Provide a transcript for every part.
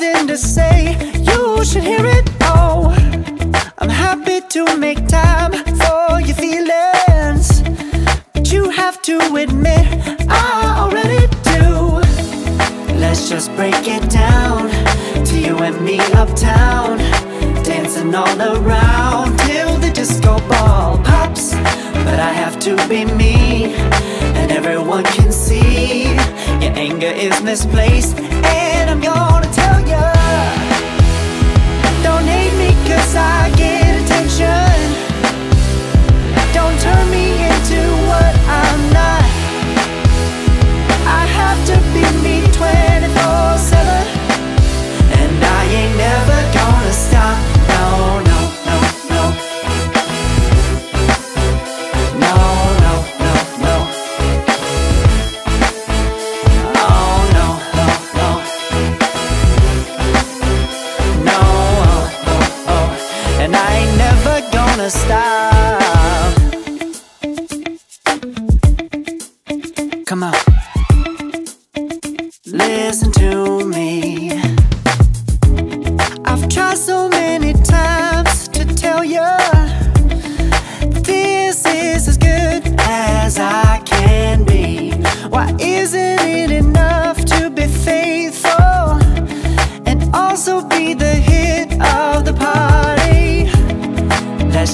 something to say, you should hear it all. I'm happy to make time for your feelings, but you have to admit I already do. Let's just break it down to you and me uptown, dancing all around till the disco ball pops. But I have to be me, and everyone can see your anger is misplaced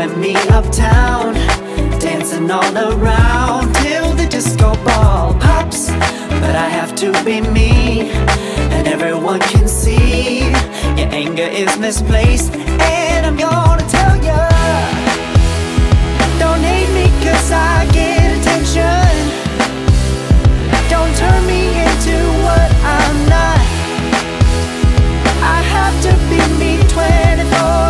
With me uptown Dancing all around till the disco ball pops. But I have to be me And everyone can see Your anger is misplaced And I'm gonna tell ya. Don't hate me cause I get attention. Don't turn me into what I'm not. I have to be me 24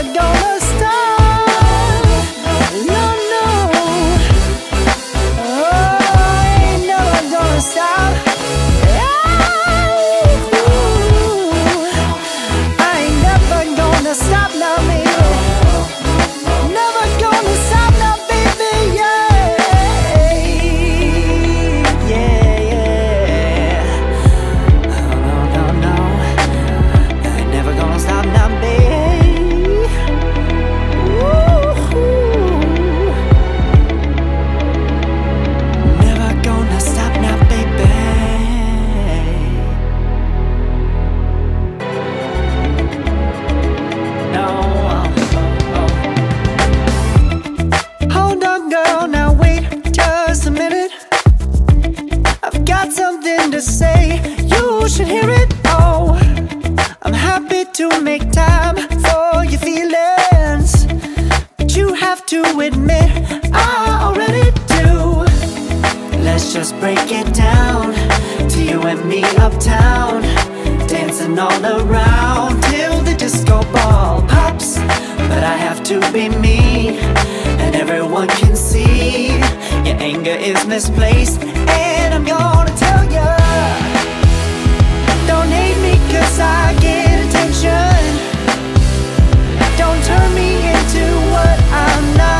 I don't all around till the disco ball pops. But I have to be me, and everyone can see your anger is misplaced, and I'm gonna tell you. Don't hate me cause I get attention. Don't turn me into what I'm not.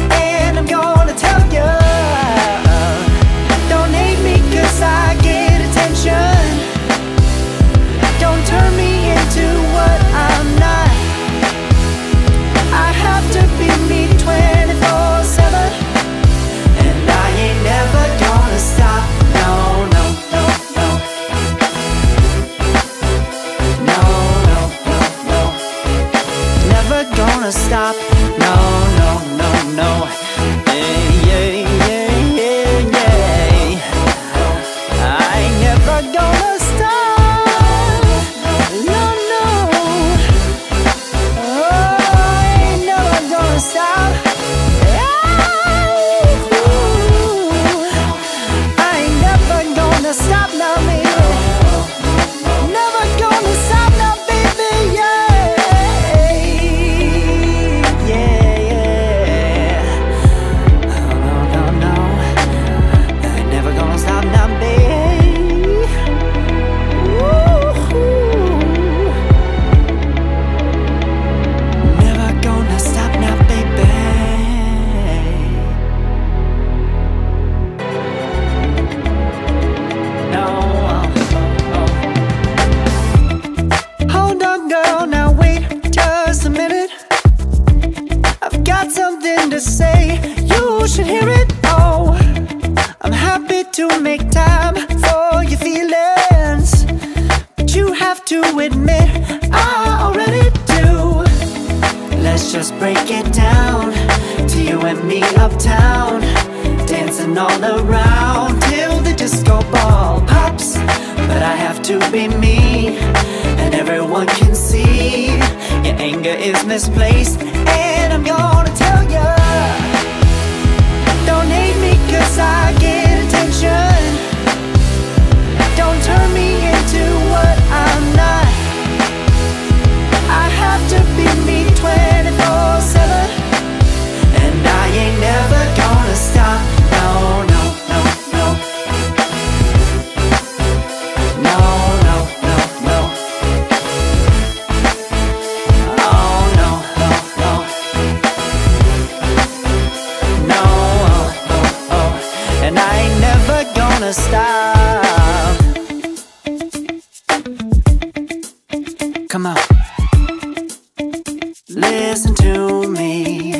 time for your feelings. But you have to admit I already do. Let's just break it down To you and me uptown Dancing all around Till the disco ball pops. But I have to be me And everyone can see Your anger is misplaced. And I'm gonna tell ya. don't hate me cause I get attention. Don't turn me into Come on Listen to me.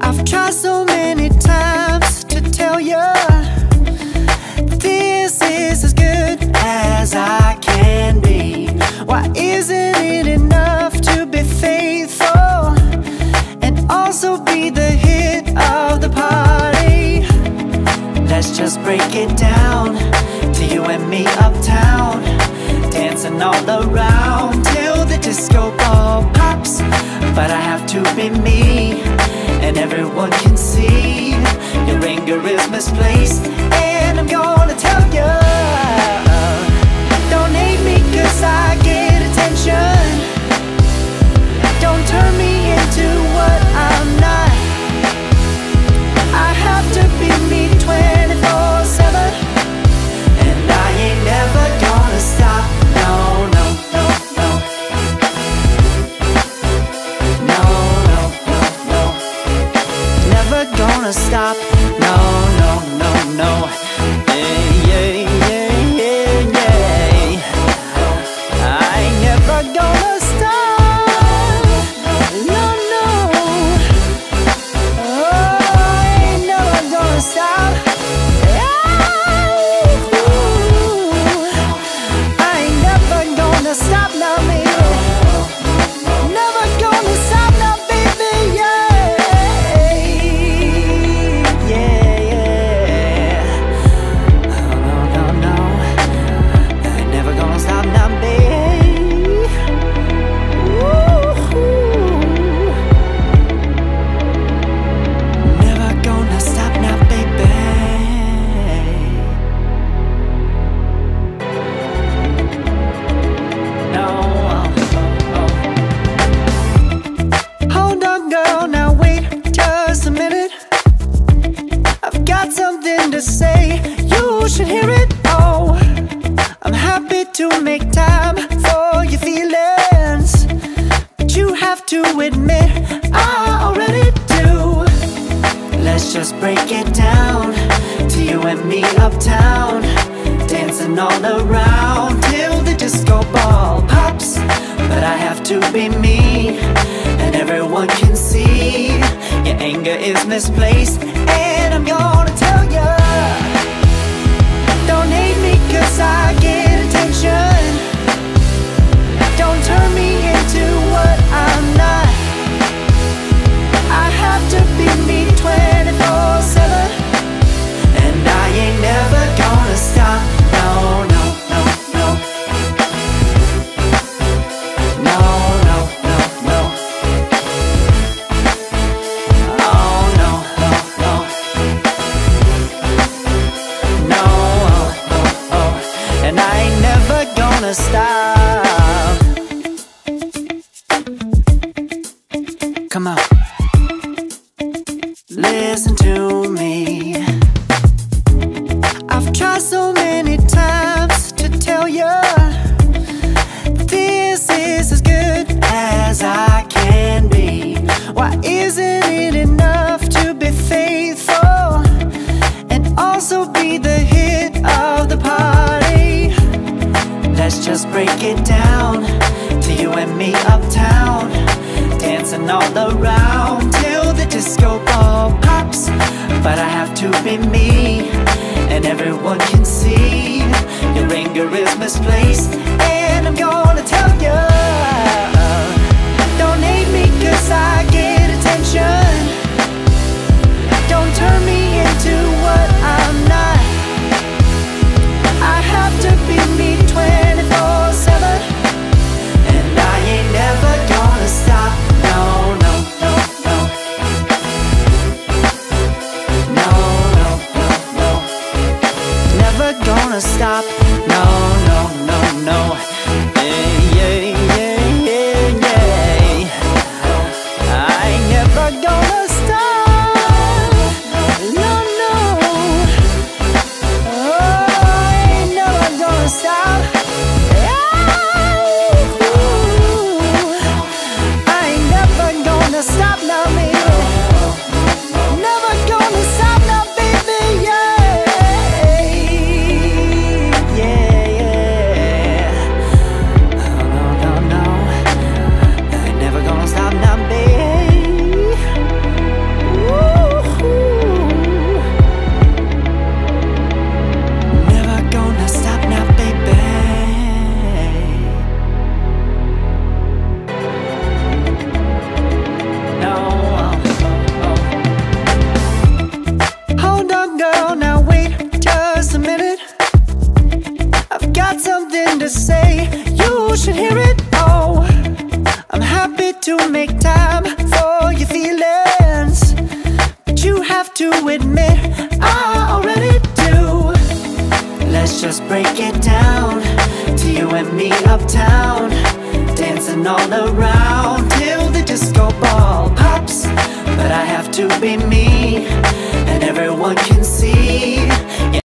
I've tried so many times to tell you This is as good as I can be. Why isn't it enough to be faithful And also be the hit of the party? Let's just break it down to you and me uptown, dancing all around till the disco ball pops. But I have to be me, and everyone can see your anger is misplaced, and I'm gonna tell you. Gonna stop to say. You should hear it. Oh, I'm happy to make time for your feelings. But you have to admit, I already do. Let's just break it down to you and me uptown, dancing all around disco ball pops. But I have to be me, and everyone can see your anger is misplaced, and I'm gonna tell you. Stop me uptown Dancing all around Till the disco ball pops. But I have to be me And everyone can see Your anger is misplaced. And I'm gonna tell you something to say. You should hear it, oh I'm happy to make time for your feelings. But you have to admit I already do. Let's just break it down To you and me uptown. Dancing all around Till the disco ball pops. But I have to be me And everyone can see.